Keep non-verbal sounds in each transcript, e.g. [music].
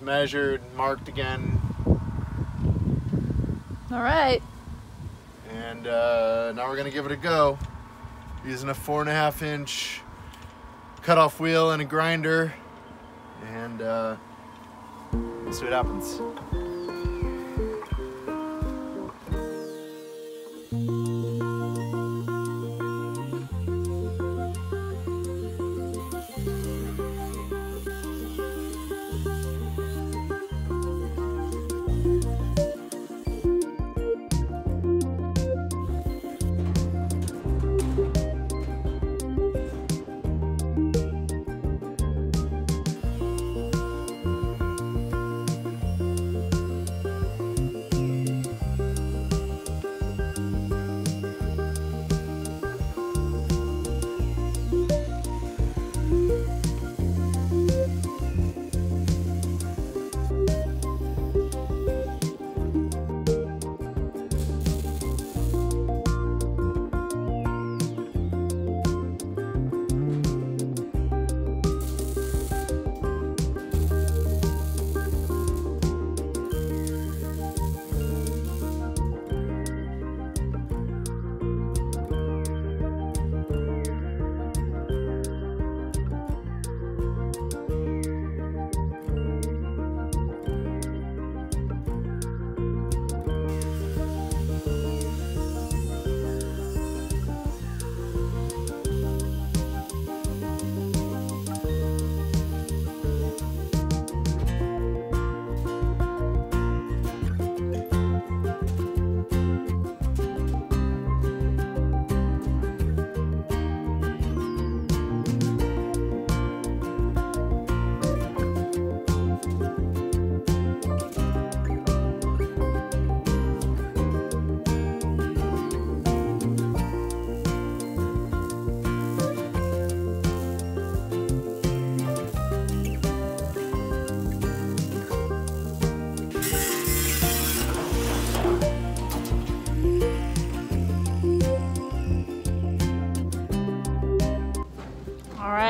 measured, marked again. All right. And uh, now we're gonna give it a go. Using a four and a half inch cutoff wheel and a grinder. And uh, see what happens.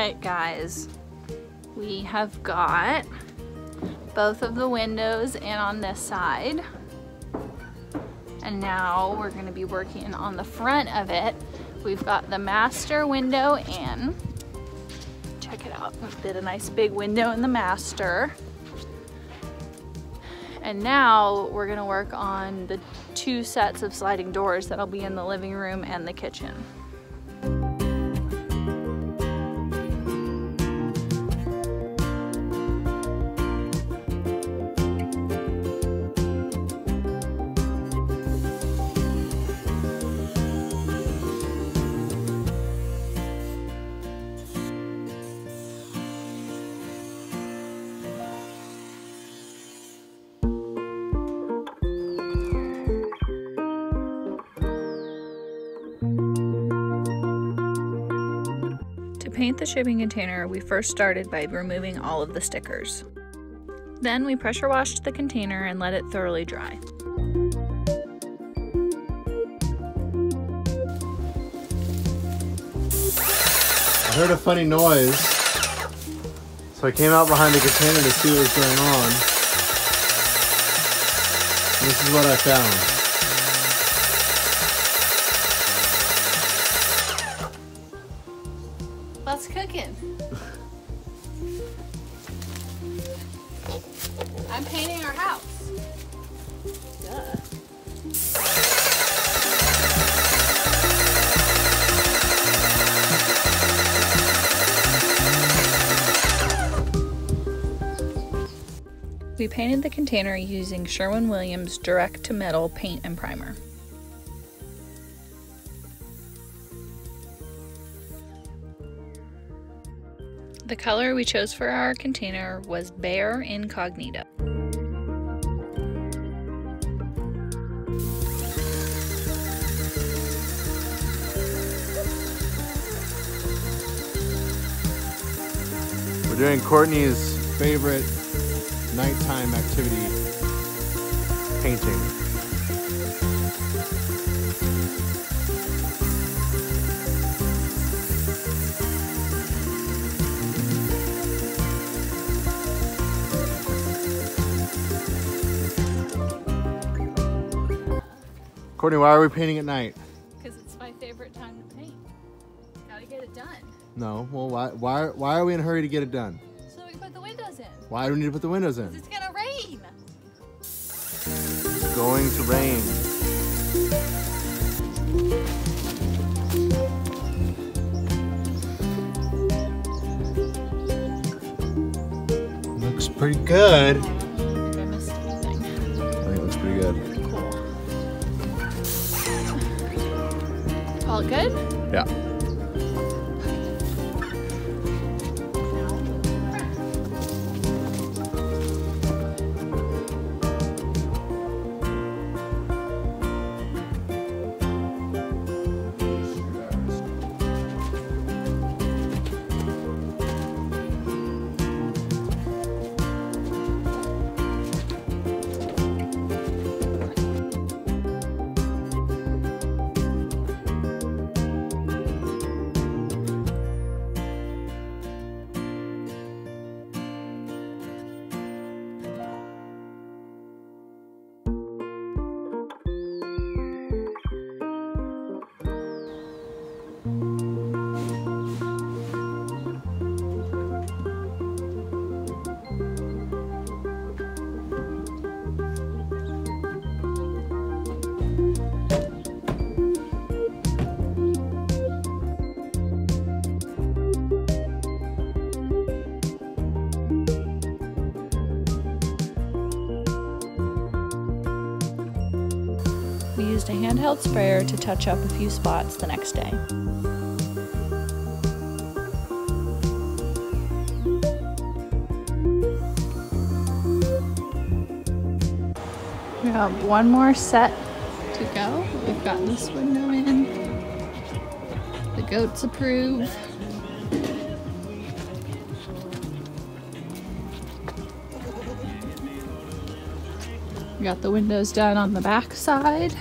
Right, guys. We have got both of the windows and on this side. And now we're gonna be working on the front of it. We've got the master window in. Check it out, we did a nice big window in the master. And now we're gonna work on the two sets of sliding doors that'll be in the living room and the kitchen. Paint the shipping container, we first started by removing all of the stickers. Then we pressure washed the container and let it thoroughly dry. I heard a funny noise, so I came out behind the container to see what was going on. And this is what I found. Cooking? I'm painting our house. We painted the container using Sherwin-Williams Direct to Metal paint and primer. The color we chose for our container was Bear Incognito. We're doing Courtney's favorite nighttime activity, painting. Courtney, why are we painting at night? Because it's my favorite time to paint. Gotta get it done. No. Well, why why why are we in a hurry to get it done? So we put the windows in. Why do we need to put the windows in? It's gonna rain. It's going to rain. Looks pretty good. I think I missed anything. I think it looks pretty good. Cool. All good? Yeah. Used a handheld sprayer to touch up a few spots the next day. We have one more set to go. We've got this window in. The goats approve. We got the windows done on the back side.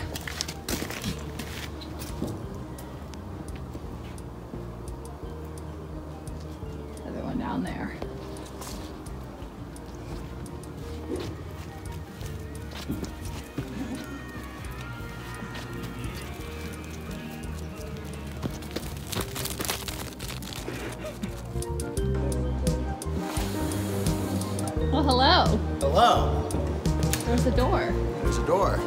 Hello. There's a door. There's a door.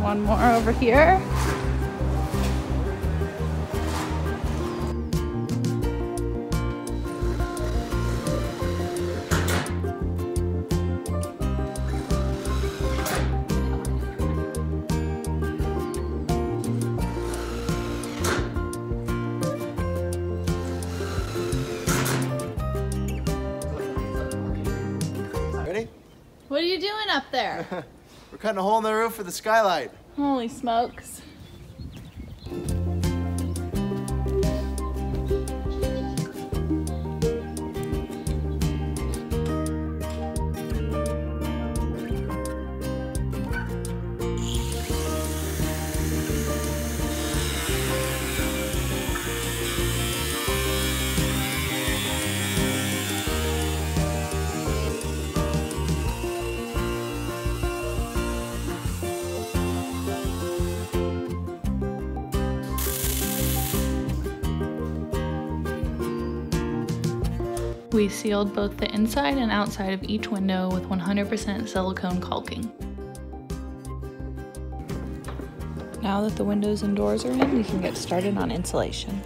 One more over here. What are you doing up there? [laughs] We're cutting a hole in the roof for the skylight. Holy smokes. We sealed both the inside and outside of each window with 100% silicone caulking. Now that the windows and doors are in, we can get started on insulation.